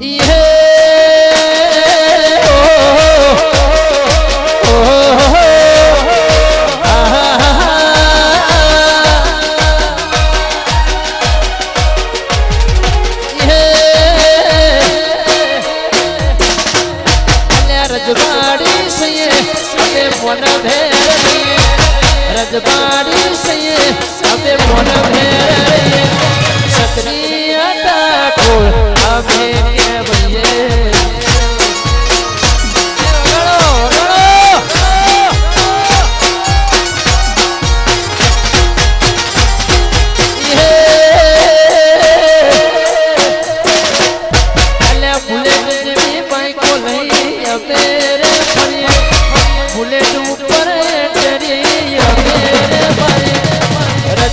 Yeah.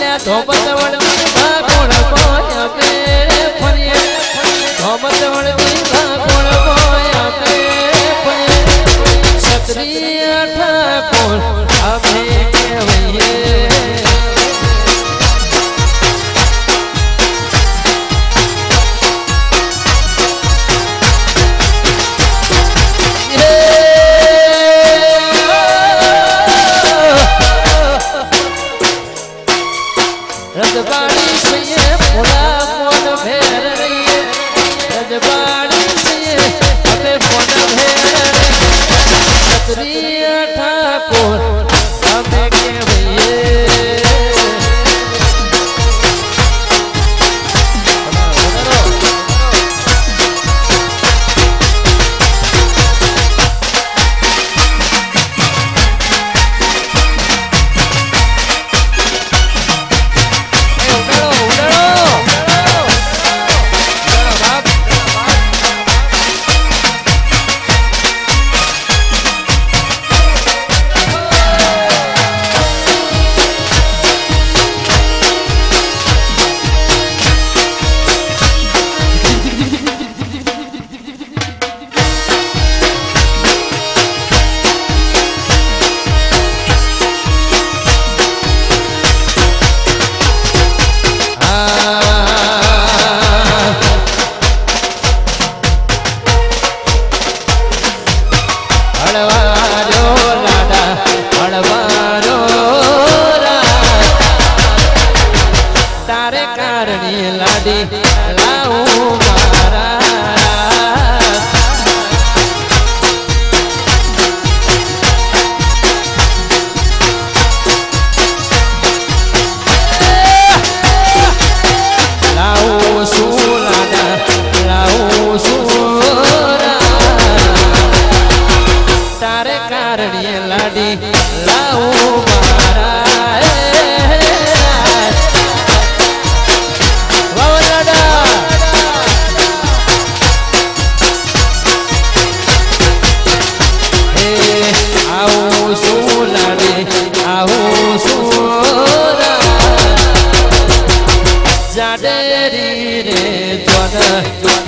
ને ધોબતવણ ભગુણ બોલ્યો ફરી por va. Bye.